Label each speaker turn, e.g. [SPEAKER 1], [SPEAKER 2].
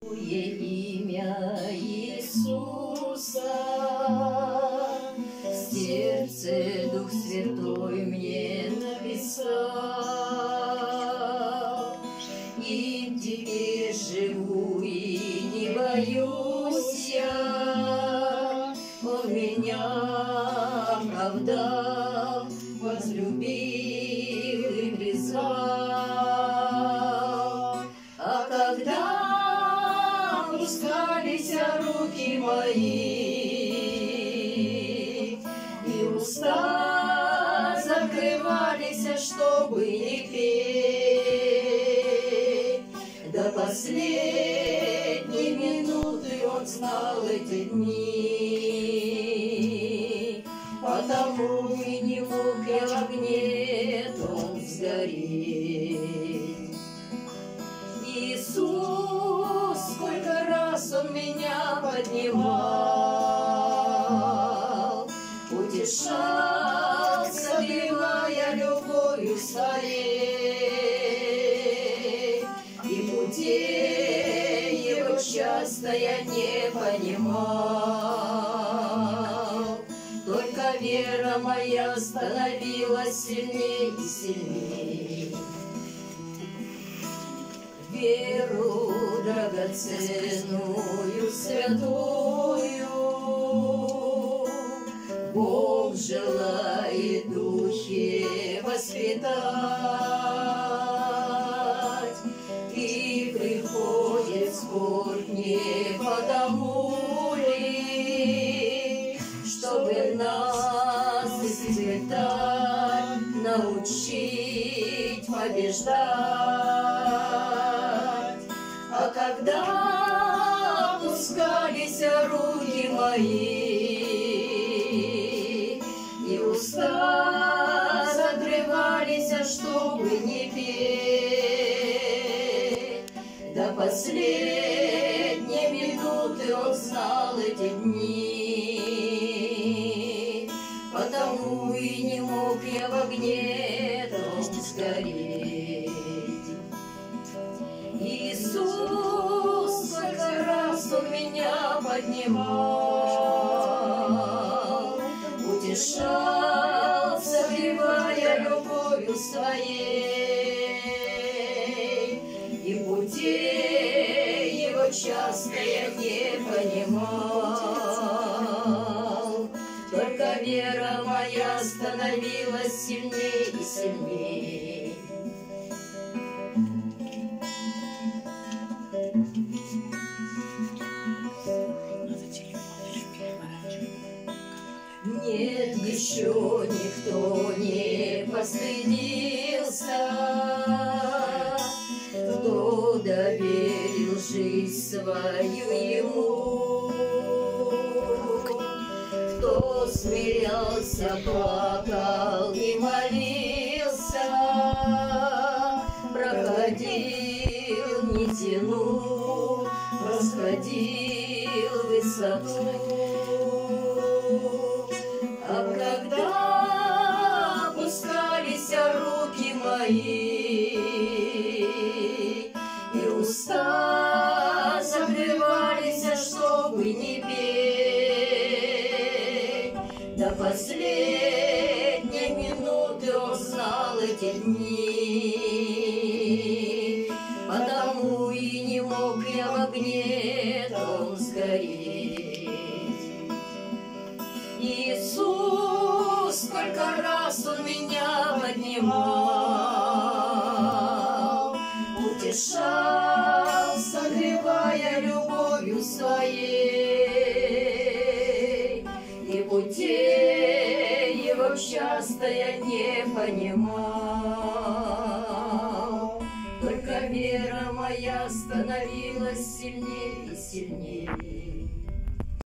[SPEAKER 1] имя Иисуса, сердце Дух Святой мне написал. И теперь живу и не боюсь я, Он меня оправдал, и уста закрывались, чтобы не петь, до последней минуты он знал эти дни, потому и не мог я в огне том сгореть. Иисус, поднимал, утешал, согревая любовью своей. И путей Его часто я не понимал, только вера моя становилась сильней и сильней. Веру драгоценную, святую. Бог желает духе воспитать, и приходит скорбь не потому ли, чтобы нас испытать, научить побеждать. А когда опускались руки мои, и уста закрывались, чтобы не петь, до последней минуты он знал эти дни, потому и не мог я в огне том сгореть. Поднимал, утешал, согревая любовью своей. И путей Его часто я не понимал, только вера моя становилась сильней и сильней. Постыдился, Кто доверил жизнь свою ему, Кто смирялся, плакал и молился, Проходил, не тянул, восходил высоту. До последней минуты он знал эти дни, Потому и не мог я в огне том сгореть. Иисус, сколько раз Он меня поднимал, я не понимал, только вера моя становилась сильнее и сильнее.